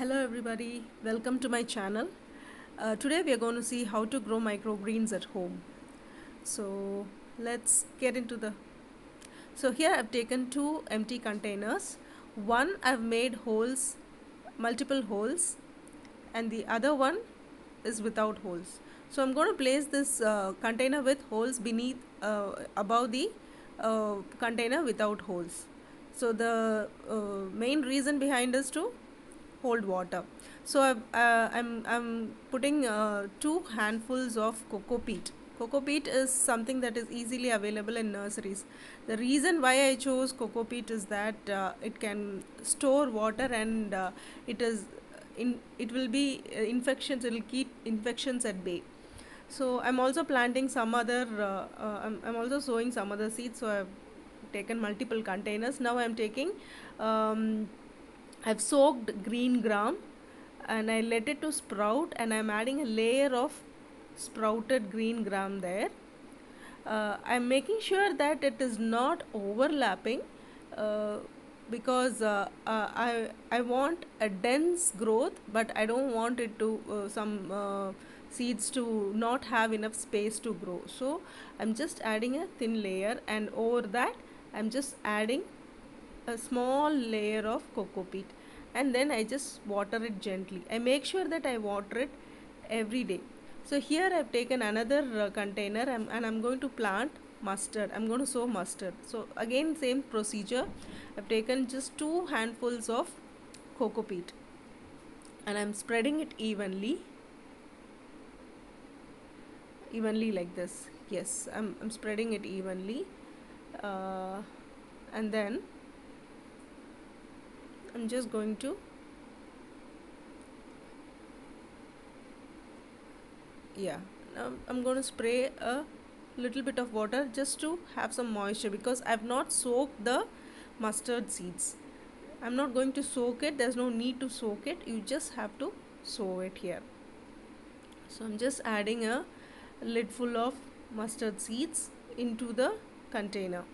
Hello everybody, welcome to my channel. Uh, today we are going to see how to grow microgreens at home. So let's get into the so here I've taken two empty containers. One I've made holes, multiple holes and the other one is without holes. So I'm going to place this uh, container with holes beneath uh, above the uh, container without holes. So the uh, main reason behind is to hold water. So uh, I'm, I'm putting uh, two handfuls of coco peat. Coco peat is something that is easily available in nurseries. The reason why I chose coco peat is that uh, it can store water and uh, it is in it will be uh, infections. It will keep infections at bay. So I'm also planting some other. Uh, uh, I'm, I'm also sowing some other seeds. So I've taken multiple containers. Now I'm taking. Um, I've soaked green gram and I let it to sprout and I'm adding a layer of sprouted green gram there. Uh, I'm making sure that it is not overlapping uh, because uh, uh I, I want a dense growth but I don't want it to uh, some uh, seeds to not have enough space to grow. So I'm just adding a thin layer and over that I'm just adding a small layer of coco peat and then I just water it gently. I make sure that I water it every day. So here I've taken another uh, container and, and I'm going to plant mustard. I'm going to sow mustard. So again same procedure. I've taken just two handfuls of coco peat and I'm spreading it evenly evenly like this yes I'm, I'm spreading it evenly uh, and then I'm just going to yeah now I'm going to spray a little bit of water just to have some moisture because I've not soaked the mustard seeds. I'm not going to soak it there's no need to soak it you just have to sow it here. So I'm just adding a lid full of mustard seeds into the container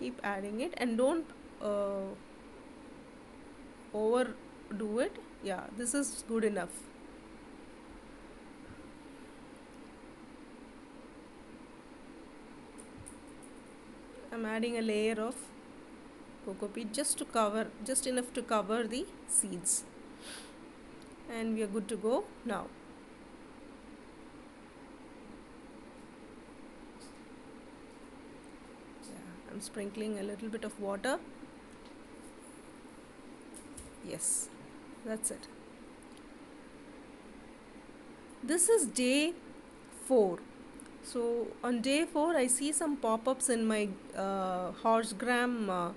keep adding it and don't uh, overdo it. Yeah this is good enough. I'm adding a layer of coco peat just to cover just enough to cover the seeds. And we are good to go now I'm sprinkling a little bit of water. Yes that's it. This is day 4 so on day 4 I see some pop-ups in my uh, horse gram uh,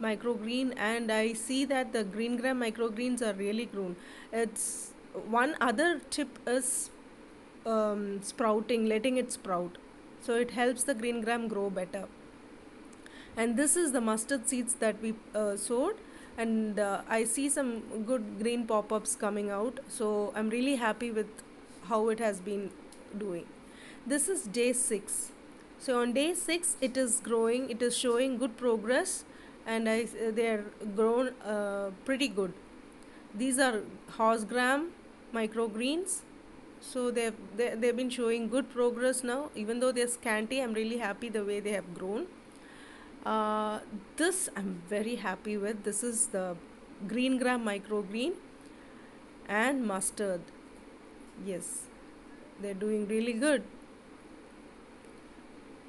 microgreen and I see that the green gram microgreens are really grown. It's one other tip is um, sprouting letting it sprout. So it helps the green gram grow better and this is the mustard seeds that we uh, sowed. And uh, I see some good green pop-ups coming out. So I'm really happy with how it has been doing. This is day 6 so on day 6 it is growing it is showing good progress. And I, they are grown uh, pretty good. These are horse gram microgreens. So they've they, they've been showing good progress now. Even though they're scanty i'm really happy the way they have grown uh, this I'm very happy with. This is the green gram microgreen and mustard. Yes they're doing really good.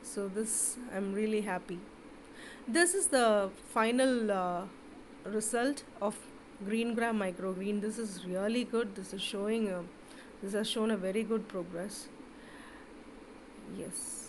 So this I'm really happy. This is the final uh, result of green gram microgreen. This is really good. This is showing a, this has shown a very good progress. Yes